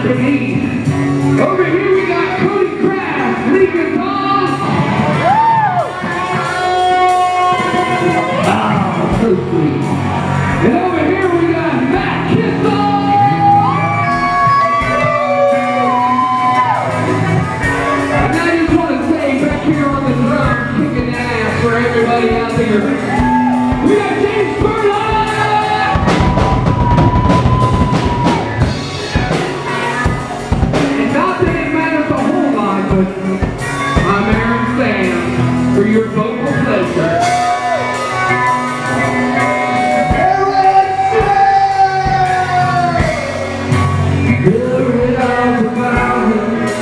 after me. Over here. I'm Aaron Sam, for your vocal pleasure. Good without the violence,